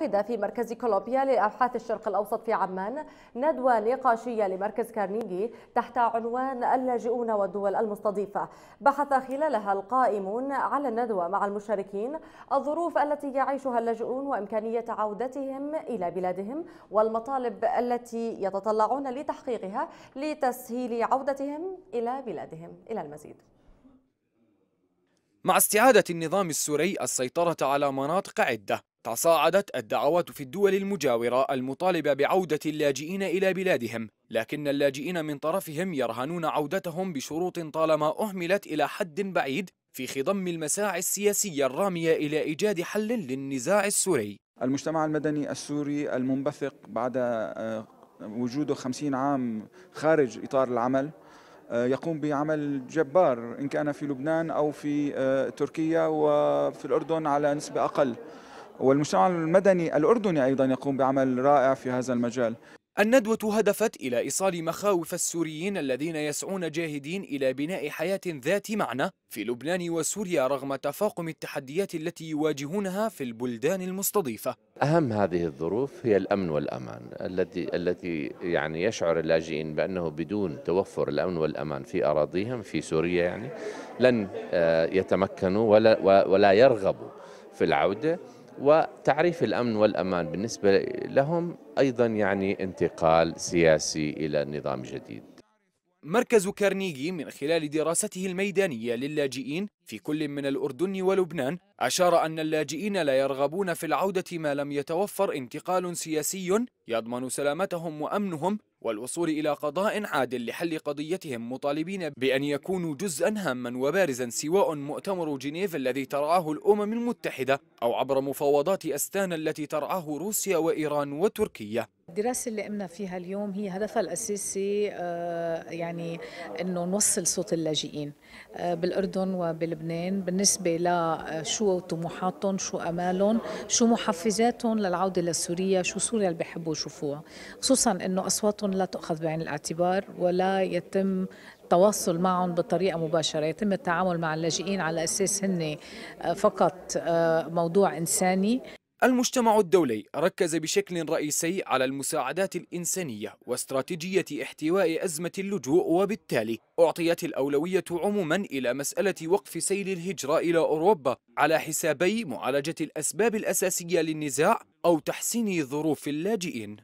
عقد في مركز كولومبيا لأبحاث الشرق الأوسط في عمان ندوة نقاشية لمركز كارنيجي تحت عنوان اللاجئون والدول المستضيفة. بحث خلالها القائمون على الندوة مع المشاركين الظروف التي يعيشها اللاجئون وإمكانية عودتهم إلى بلادهم والمطالب التي يتطلعون لتحقيقها لتسهيل عودتهم إلى بلادهم. إلى المزيد. مع استعادة النظام السوري السيطرة على مناطق عدة تصاعدت الدعوات في الدول المجاورة المطالبة بعودة اللاجئين إلى بلادهم لكن اللاجئين من طرفهم يرهنون عودتهم بشروط طالما أهملت إلى حد بعيد في خضم المساعي السياسية الرامية إلى إيجاد حل للنزاع السوري. المجتمع المدني السوري المنبثق بعد آه، وجوده خمسين عام خارج إطار العمل آه، يقوم بعمل جبار إن كان في لبنان أو في آه، تركيا وفي الأردن على نسبة أقل. والمجتمع المدني الأردني أيضا يقوم بعمل رائع في هذا المجال الندوة هدفت إلى إيصال مخاوف السوريين الذين يسعون جاهدين إلى بناء حياة ذات معنى في لبنان وسوريا رغم تفاقم التحديات التي يواجهونها في البلدان المستضيفة. أهم هذه الظروف هي الأمن والأمان التي التي يعني يشعر اللاجئين بأنه بدون توفر الأمن والأمان في أراضيهم في سوريا يعني لن آه، يتمكنوا ولا ولا يرغبوا في العودة وتعريف الأمن والأمان بالنسبة لهم أيضا يعني انتقال سياسي إلى نظام جديد. مركز كارنيجي من خلال دراسته الميدانية للاجئين في كل من الأردن ولبنان أشار أن اللاجئين لا يرغبون في العودة ما لم يتوفر انتقال سياسي يضمن سلامتهم وأمنهم والوصول إلى قضاء عادل لحل قضيتهم مطالبين بأن يكونوا جزءا هاما وبارزا سواء مؤتمر جنيف الذي ترعاه الأمم المتحدة أو عبر مفاوضات أستانا التي ترعاه روسيا وإيران وتركيا. الدراسة اللي قمنا فيها اليوم هي هدفها الأساسي آه، يعني أنه نوصل صوت اللاجئين آه، بالأردن وبلبنان بالنسبة لشو طموحاتهم شو أمالهم شو محفزاتهم للعودة لسوريا شو سوريا اللي بيحبوا يشوفوها. خصوصا أنه أصواتهم لا تؤخذ بعين الاعتبار ولا يتم التواصل معهم بطريقة مباشرة. يتم التعامل مع اللاجئين على أساس هن آه، فقط موضوع إنساني. المجتمع الدولي ركز بشكل رئيسي على المساعدات الإنسانية واستراتيجية احتواء أزمة اللجوء وبالتالي أعطيت الأولوية عموما إلى مسألة وقف سيل الهجرة إلى أوروبا على حسابي معالجة الأسباب الأساسية للنزاع أو تحسين ظروف اللاجئين.